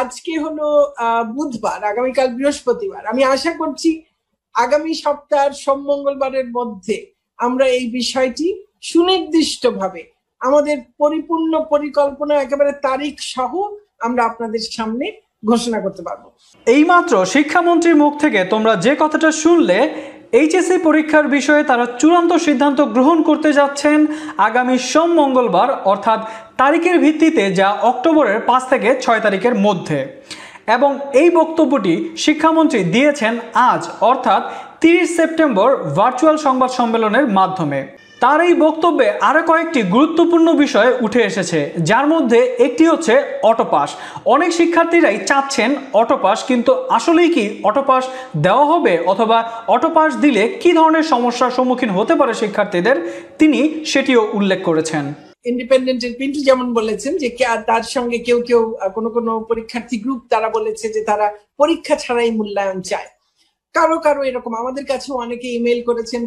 আজকে হলো বুধবার, আগামীকাল বৃহস্পতিবার। আমি আশা করছি আগামী সপ্তাহের সোম মঙ্গলবারের মধ্যে আমরা এই বিষয়টি সুনির্দিষ্টভাবে আমাদের পরিপূর্ণ পরিকল্পনা একেবারে তারিখ সহ আমরা আপনাদের সামনে ঘোষণা করতে পারব। এইমাত্র শিক্ষামন্ত্রীর মুখ থেকে তোমরা যে কথাটা শুনলে, এইচএসসি পরীক্ষার বিষয়ে তারা চূড়ান্ত সিদ্ধান্ত গ্রহণ করতে যাচ্ছেন আগামী সোম মঙ্গলবার, অর্থাৎ তারিখের ভিত্তিতে যা অক্টোবরের পাঁচ থেকে ছয় তারিখের মধ্যে। এবং এই বক্তব্যটি শিক্ষামন্ত্রী দিয়েছেন আজ, অর্থাৎ তিরিশ সেপ্টেম্বর ভার্চুয়াল সংবাদ সম্মেলনের মাধ্যমে। তার এই বক্তব্যে আরও কয়েকটি গুরুত্বপূর্ণ বিষয় উঠে এসেছে, যার মধ্যে একটি হচ্ছে অটোপাস। অনেক শিক্ষার্থীরাই চাচ্ছেন অটোপাস, কিন্তু আসলেই কি অটোপাস দেওয়া হবে অথবা অটোপাস দিলে কি ধরনের সমস্যার সম্মুখীন হতে পারে শিক্ষার্থীদের? তিনি সেটিও উল্লেখ করেছেন। ইন্ডিপেন্ডেন্টের পিন্টু যেমন বলেছেন যে তার সঙ্গে কেউ কেউ কোনো কোনো পরীক্ষার্থী গ্রুপ তারা বলেছে যে তারা পরীক্ষা ছাড়াই মূল্যায়ন চায়। কারও কারও এরকম। আমাদের কাছে অনেকে ইমেল করেছেন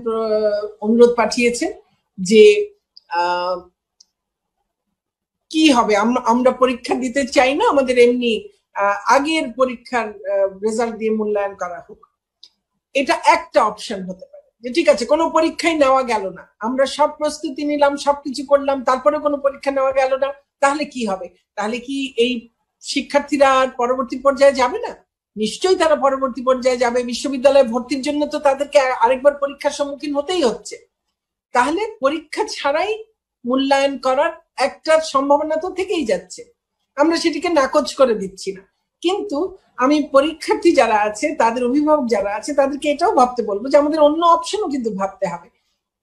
অনুরোধ পাঠিয়েছেন যে কি হবে? আমরা পরীক্ষা দিতে চাই না, আমাদের এমনি আগের পরীক্ষার রেজাল্ট দিয়ে মূল্যায়ন করা হোক। এটা একটা অপশন হতে পারে। যে ঠিক আছে, কোনো পরীক্ষাই নেওয়া গেল না। আমরা সব প্রস্তুতি নিলাম, সবকিছু করলাম, তারপরে কোনো পরীক্ষা নেওয়া গেল না। তাহলে কি হবে? তাহলে কি এই শিক্ষার্থীরা আর পরবর্তী পর্যায়ে যাবে না? নিশ্চয়ই তারা পরবর্তী পর্যায়ে যাবে। বিশ্ববিদ্যালয়ে ভর্তির জন্য তো তাদেরকে আরেকবার পরীক্ষার সম্মুখীন হতেই হচ্ছে। তাহলে পরীক্ষা ছাড়াই মূল্যায়ন করার একটা সম্ভাবনা তো থেকেই যাচ্ছে। আমরা সেটিকে নাকচ করে দিচ্ছি না। কিন্তু আমি পরীক্ষার্থী যারা আছে, তাদের অভিভাবক যারা আছে, তাদেরকে এটাও ভাবতে বলব যে আমাদের অন্য অপশনও কিন্তু ভাবতে হবে।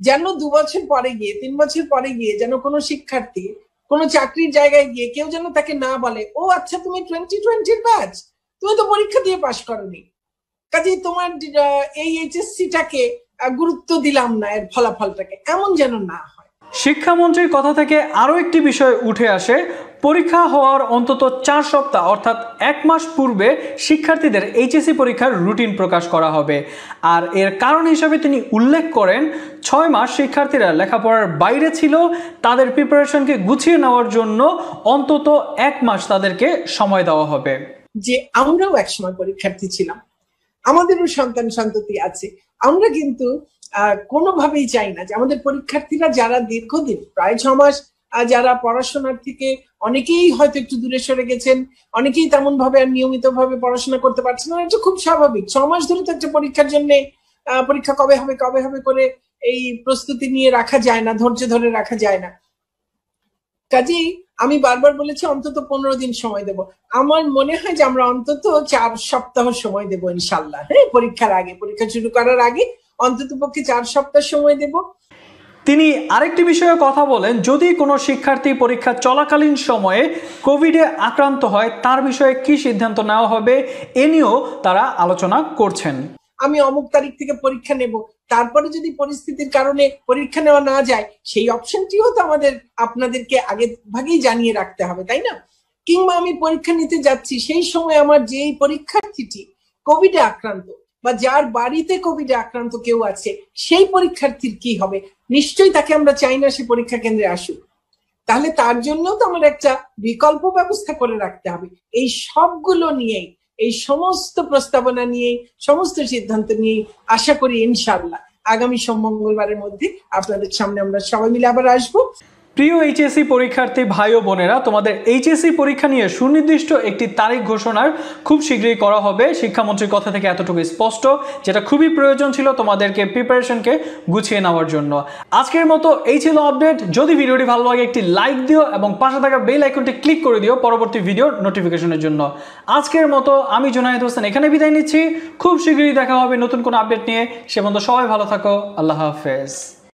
যেন দু বছর পরে গিয়ে, তিন বছর পরে গিয়ে যেন কোনো শিক্ষার্থী কোনো চাকরির জায়গায় গিয়ে কেউ যেন তাকে না বলে, ও আচ্ছা তুমি টোয়েন্টি টোয়েন্টির ব্যাচ তুমি তো পরীক্ষা দিয়ে পাশ করনি। কাজেই তোমার এই এইচএসসিটাকে গুরুত্ব দিলাম না এর ফলাফলটাকে, এমন যেন না হয়। শিক্ষামন্ত্রীর কথা থেকে আরও একটি বিষয় উঠে আসে পরীক্ষা হওয়ার অন্তত চার সপ্তাহ, অর্থাৎ এক মাস পূর্বে শিক্ষার্থীদের এইচএসসি পরীক্ষার রুটিন প্রকাশ করা হবে। আর এর কারণ হিসাবে তিনি উল্লেখ করেন, ছয় মাস শিক্ষার্থীরা লেখাপড়ার বাইরে ছিল, তাদের প্রিপারেশনকে গুছিয়ে নেওয়ার জন্য অন্তত এক মাস তাদেরকে সময় দেওয়া হবে। যে আমরাও একসময় পরীক্ষার্থী ছিলাম, আমাদেরও সন্তান সন্ততি আছে। আমরা কিন্তু কোনোভাবেই চাই না যে আমাদের পরীক্ষার্থীরা যারা দীর্ঘদিন, প্রায় ছ মাস যারা পড়াশোনার থেকে অনেকেই হয়তো একটু দূরে সরে গেছেন, অনেকেই তেমন ভাবে আর নিয়মিত ভাবে পড়াশোনা করতে পারছেন না, এটা খুব স্বাভাবিক। ছ মাস ধরে তো একটা পরীক্ষার জন্য পরীক্ষা কবে হবে কবে হবে করে এই প্রস্তুতি নিয়ে রাখা যায় না, ধৈর্য ধরে রাখা যায় না। কাজেই আমি বারবার বলেছি, অন্তত পনেরো দিন সময় দেব। আমার মনে হয় যে আমরা অন্তত চার সপ্তাহ সময় দেব ইনশাল্লাহ। হ্যাঁ পরীক্ষার আগে, পরীক্ষা শুরু করার আগে অন্তত পক্ষে চার সপ্তাহ সময় দেব। তিনি আরেকটি বিষয়ে কথা বলেন, যদি কোনো শিক্ষার্থী পরীক্ষা চলাকালীন সময়ে কোভিডে আক্রান্ত হয়, তার বিষয়ে কি সিদ্ধান্ত নেওয়া হবে, এ নিয়েও তারা আলোচনা করছেন। আমি অমুক তারিখ থেকে পরীক্ষা নেব, তারপরে যদি পরিস্থিতির কারণে পরীক্ষা নেওয়া না যায়, সেই অপশনটিও তো আমাদের, আপনাদেরকে আগে ভাগেই জানিয়ে রাখতে হবে, তাই না? কিংবা আমি পরীক্ষা নিতে যাচ্ছি, সেই সময় আমার যেই পরীক্ষার্থীটি কোভিডে আক্রান্ত বা যার বাড়িতে কোভিডে আক্রান্ত কেউ আছে, সেই পরীক্ষার্থীর কি হবে? নিশ্চয়ই তাকে আমরা চাই না সে পরীক্ষা কেন্দ্রে আসুক। তাহলে তার জন্য তো আমার একটা বিকল্প ব্যবস্থা করে রাখতে হবে। এই সবগুলো নিয়েই, এই সমস্ত প্রস্তাবনা নিয়েই, সমস্ত সিদ্ধান্ত নিয়েই আশা করি ইনশাল্লাহ আগামী সোম মঙ্গলবারের মধ্যে আপনাদের সামনে আমরা সবাই মিলে আবার আসব। প্রিয় এইচএসসি পরীক্ষার্থী ভাই ও বোনেরা, তোমাদের এইচএসসি পরীক্ষা নিয়ে সুনির্দিষ্ট একটি তারিখ ঘোষণার খুব শীঘ্রই করা হবে। শিক্ষামন্ত্রীর কথা থেকে এতটুকু স্পষ্ট, যেটা খুবই প্রয়োজন ছিল তোমাদেরকে প্রিপারেশনকে গুছিয়ে নেওয়ার জন্য। আজকের মতো এই ছিল আপডেট যদি ভিডিওটি ভালো লাগে, একটি লাইক দিও এবং পাশে থাকা বেল আইকনটি ক্লিক করে দিও পরবর্তী ভিডিওর নোটিফিকেশনের জন্য। আজকের মতো আমি জুনায়দ হোসেন এখানে বিদায় নিচ্ছি। খুব শীঘ্রই দেখা হবে নতুন কোনো আপডেট নিয়ে। সে মতো সবাই ভালো থাকো। আল্লাহ হাফেজ।